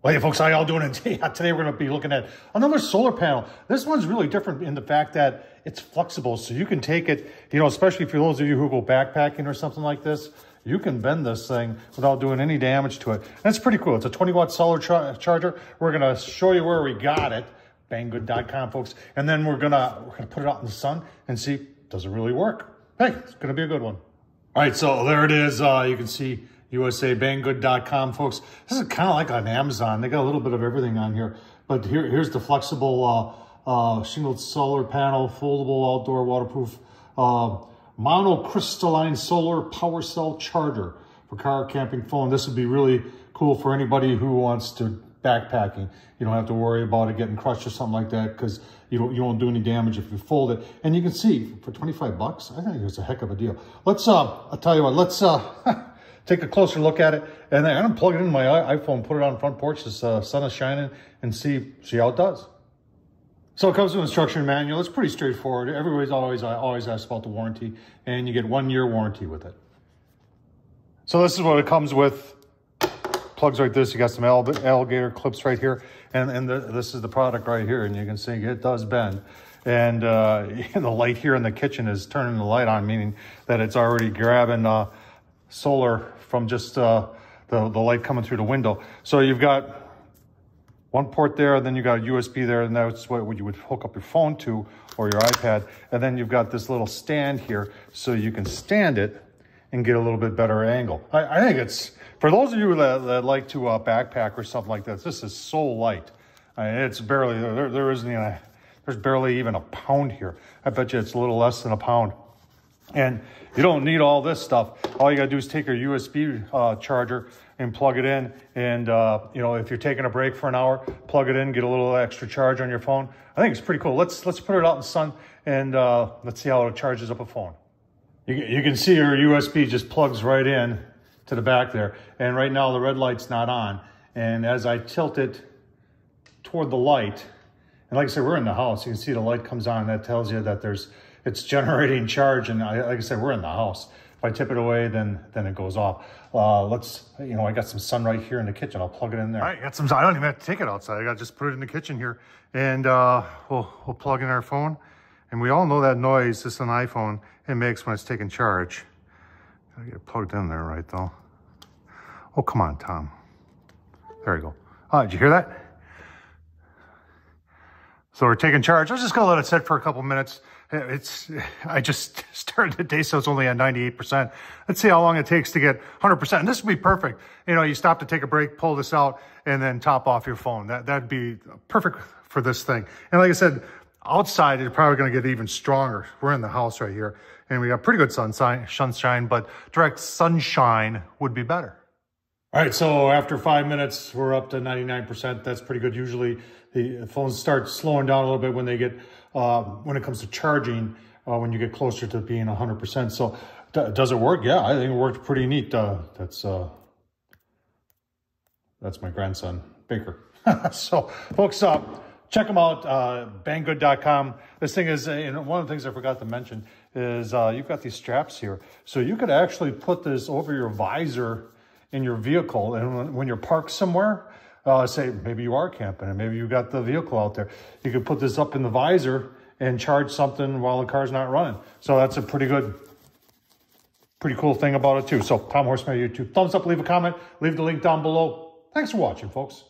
Well, hey folks, how y'all doing? Today, today we're going to be looking at another solar panel. This one's really different in the fact that it's flexible. So you can take it, you know, especially for those of you who go backpacking or something like this, you can bend this thing without doing any damage to it. It's pretty cool. It's a 20 watt solar char charger. We're going to show you where we got it, banggood.com folks. And then we're going to we're going to put it out in the sun and see, does it really work? Hey, it's going to be a good one. All right, so there it is. Uh, you can see USABanggood.com, folks. This is kind of like on Amazon. They got a little bit of everything on here. But here, here's the flexible uh, uh, shingled solar panel, foldable outdoor waterproof uh, monocrystalline solar power cell charger for car camping phone. This would be really cool for anybody who wants to backpacking. You don't have to worry about it getting crushed or something like that because you don't you won't do any damage if you fold it. And you can see for 25 bucks, I think it's a heck of a deal. Let's uh I'll tell you what, let's uh take a closer look at it. And then I'm gonna plug it in my iPhone, put it on front porch, the uh, sun is shining, and see, see how it does. So it comes with instruction manual. It's pretty straightforward. Everybody's always, always asks about the warranty, and you get one year warranty with it. So this is what it comes with. Plugs like this. You got some alligator clips right here. And, and the, this is the product right here. And you can see it does bend. And uh, the light here in the kitchen is turning the light on, meaning that it's already grabbing uh, solar from just uh, the, the light coming through the window. So you've got one port there, and then you got a USB there, and that's what you would hook up your phone to or your iPad. And then you've got this little stand here so you can stand it and get a little bit better angle. I, I think it's, for those of you that, that like to uh, backpack or something like that, this is so light. I mean, it's barely, there, there isn't even a, there's barely even a pound here. I bet you it's a little less than a pound. And you don't need all this stuff. All you gotta do is take your USB uh, charger and plug it in. And uh, you know, if you're taking a break for an hour, plug it in, get a little extra charge on your phone. I think it's pretty cool. Let's let's put it out in the sun and uh, let's see how it charges up a phone. You, you can see your USB just plugs right in to the back there. And right now the red light's not on. And as I tilt it toward the light, and like I said, we're in the house. You can see the light comes on. That tells you that there's it's generating charge. And I, like I said, we're in the house. If I tip it away, then then it goes off. Uh, let's, you know, I got some sun right here in the kitchen. I'll plug it in there. Right, got some, I don't even have to take it outside. I got to just put it in the kitchen here. And uh, we'll, we'll plug in our phone. And we all know that noise, this is an iPhone, it makes when it's taking charge. Gotta get it plugged in there right though. Oh, come on, Tom. There you go. Oh, did you hear that? So we're taking charge. I was just gonna let it sit for a couple minutes. It's, I just started the day, so it's only at 98%. Let's see how long it takes to get 100%. And this would be perfect. You know, you stop to take a break, pull this out, and then top off your phone. That, that'd be perfect for this thing. And like I said, outside, you're probably going to get even stronger. We're in the house right here, and we got pretty good sunshine, sunshine, but direct sunshine would be better. All right, so after five minutes, we're up to 99%. That's pretty good. Usually the phones start slowing down a little bit when they get uh, when it comes to charging uh, when you get closer to being 100%. So does it work? Yeah, I think it worked pretty neat. Uh, that's uh, that's my grandson, Baker. so folks, uh, check them out, uh, banggood.com. This thing is, and one of the things I forgot to mention is uh, you've got these straps here. So you could actually put this over your visor in your vehicle. And when, when you're parked somewhere, uh, say maybe you are camping and maybe you've got the vehicle out there. You could put this up in the visor and charge something while the car's not running. So that's a pretty good, pretty cool thing about it too. So Tom Horsman YouTube, thumbs up, leave a comment, leave the link down below. Thanks for watching, folks.